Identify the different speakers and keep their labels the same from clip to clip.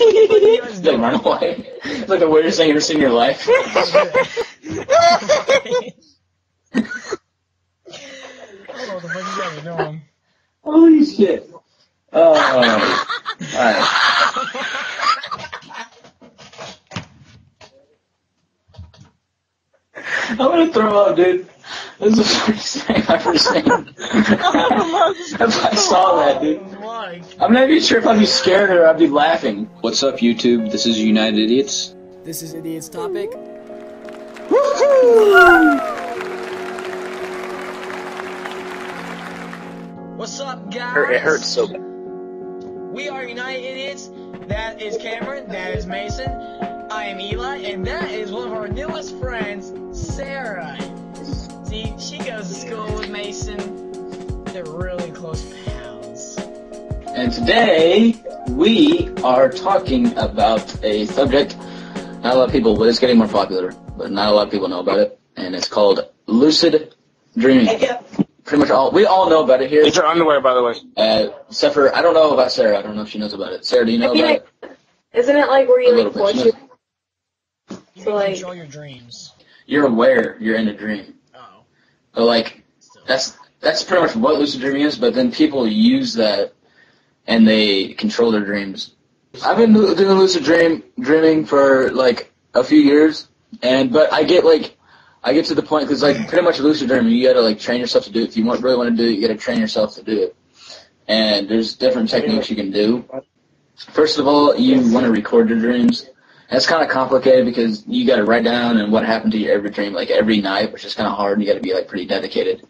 Speaker 1: Just like run away. It's like the weirdest thing you've ever seen in your life.
Speaker 2: I don't know what the fuck you guys are doing.
Speaker 1: Holy shit. Uh, oh. Alright. I'm gonna throw up, dude. This is the first thing I've ever seen. if I saw that, dude.
Speaker 2: Oh
Speaker 1: I'm not even sure if I'd be scared or I'd be laughing. What's up, YouTube? This is United Idiots.
Speaker 2: this is Idiot's topic. Woohoo! What's up, guys?
Speaker 3: It hurts so bad.
Speaker 2: We are United Idiots. That is Cameron. That is Mason. I am Eli, and that is one of our newest friends, Sarah. See, she goes to school with Mason. They're really close pals.
Speaker 1: And today, we are talking about a subject not a lot of people, but it's getting more popular, but not a lot of people know about it. And it's called lucid dreaming. Pretty much all, we all know about it here.
Speaker 3: It's your underwear, by the way.
Speaker 1: Uh, except for, I don't know about Sarah. I don't know if she knows about it. Sarah, do you know
Speaker 4: I
Speaker 1: about
Speaker 4: like,
Speaker 1: it?
Speaker 4: isn't it like where you
Speaker 1: little
Speaker 4: like
Speaker 1: bit.
Speaker 4: force your.
Speaker 2: You
Speaker 4: So, like-
Speaker 2: control your dreams.
Speaker 1: You're aware you're in a dream. But like, that's, that's pretty much what lucid dreaming is, but then people use that and they control their dreams. I've been doing lucid dream, dreaming for like a few years, and, but I get like, I get to the point, cause like pretty much lucid dreaming, you gotta like train yourself to do it. If you want, really want to do it, you gotta train yourself to do it. And there's different techniques you can do. First of all, you want to record your dreams. That's kind of complicated because you got to write down and what happened to your every dream, like every night, which is kind of hard. And you got to be like pretty dedicated,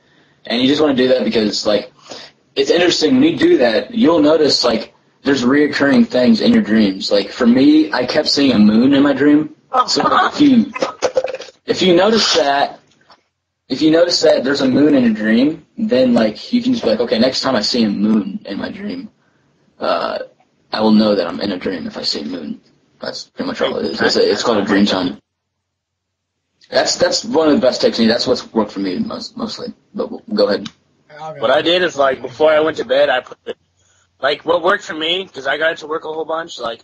Speaker 1: and you just want to do that because like it's interesting when you do that. You'll notice like there's reoccurring things in your dreams. Like for me, I kept seeing a moon in my dream. So if you if you notice that if you notice that there's a moon in a dream, then like you can just be like, okay, next time I see a moon in my dream, uh, I will know that I'm in a dream if I see a moon. That's pretty much all it is. It's, a, it's called a dream time. That's that's one of the best techniques. That's what's worked for me most, mostly. But w- go ahead.
Speaker 3: What I did is like before I went to bed, I put like what worked for me because I got to work a whole bunch. Like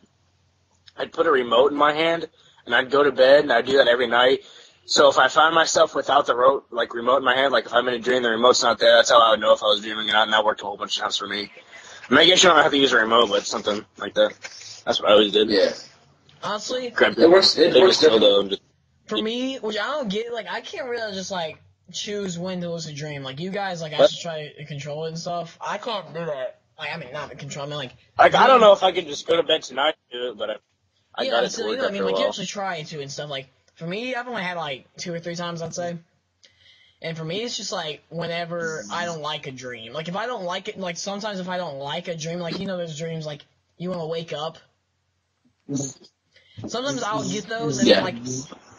Speaker 3: I'd put a remote in my hand and I'd go to bed and I'd do that every night. So if I find myself without the ro- like remote in my hand, like if I'm in a dream, the remote's not there. That's how I would know if I was dreaming or not. And that worked a whole bunch of times for me. I mean, I guess you don't have to use a remote, but something like that. That's what I always did.
Speaker 1: Yeah,
Speaker 2: Honestly,
Speaker 3: Grab
Speaker 1: it works. It works different.
Speaker 3: dildo and just
Speaker 2: for me, which I don't get, like I can't really just like choose when to lucid dream. Like you guys, like
Speaker 3: What?
Speaker 2: actually try to control it and stuff. I can't do that. Like I mean, not control. I mean, like
Speaker 3: like I don't know if I can just go to bed tonight and do it, but I, I
Speaker 2: yeah,
Speaker 3: got it
Speaker 2: so,
Speaker 3: to
Speaker 2: you know, I mean, like you actually try to and stuff. Like for me, I've only had like two or three times, I'd say. And for me, it's just like whenever I don't like a dream. Like if I don't like it, like sometimes if I don't like a dream, like you know, those dreams like you want to wake up. Sometimes I'll get those and
Speaker 1: Yeah.
Speaker 2: like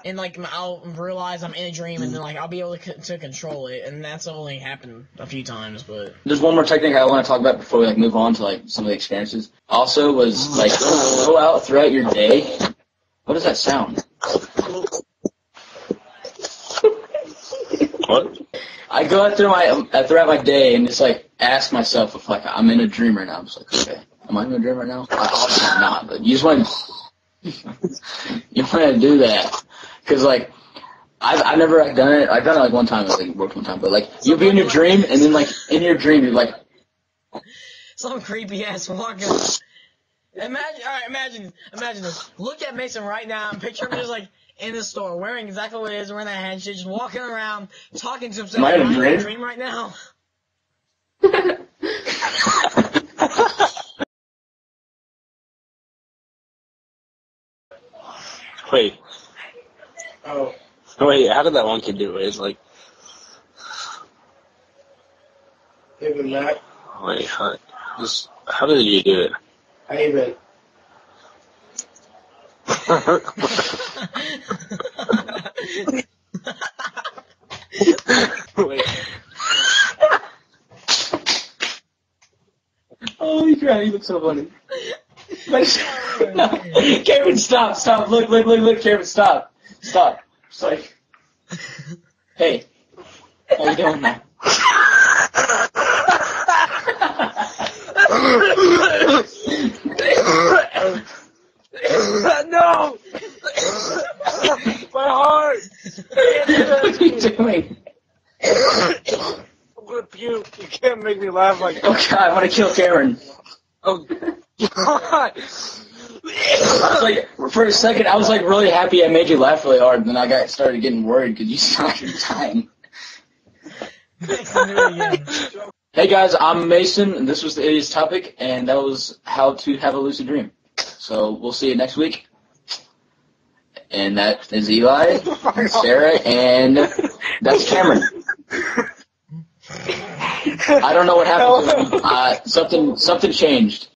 Speaker 2: and like I'll realize I'm in a dream and then like I'll be able to, c- to control it and that's only happened a few times, but
Speaker 1: There's one more technique I want to talk about before we like move on to like some of the experiences. Also, was like go out throughout your day. What does that sound?
Speaker 3: What?
Speaker 1: I go out through my uh, throughout my day and just like ask myself if like I'm in a dream right now. I'm just like, okay, am I in a dream right now? I, obviously I'm not, but you just want you want to do that because like I've I've never like, done it. I've done it like one time. It like worked one time, but like you'll be in your dream and then like in your dream you're like
Speaker 2: some creepy ass walking. Imagine, all right, imagine, imagine this. Look at Mason right now and picture him just like in the store, wearing exactly what it is, wearing that handshake, just walking around, talking to himself.
Speaker 1: Am I in a dream?
Speaker 2: dream right now?
Speaker 3: Wait,
Speaker 2: Oh,
Speaker 3: wait. How did that one kid do it? It's like,
Speaker 5: Even that,
Speaker 3: wait, how, just, how did you do it?
Speaker 5: I even
Speaker 3: wait.
Speaker 1: Holy crap, you look so funny. No, Kevin, stop, stop, look, look, look, look, Kevin, stop, stop. It's like, hey, how you doing now?
Speaker 3: no! My heart!
Speaker 1: what are you doing?
Speaker 3: I'm gonna puke. You can't make me laugh like
Speaker 1: Oh god, I want to kill Cameron.
Speaker 3: Oh God!
Speaker 1: Like, for a second, I was like really happy I made you laugh really hard, and then I got started getting worried because you sound like you're dying.
Speaker 2: Mason, do it again.
Speaker 1: Hey guys, I'm Mason, and this was the idiot's topic, and that was how to have a lucid dream. So we'll see you next week. And that is Eli, Sarah, and that's Cameron. I don't know what happened. Uh, something something changed.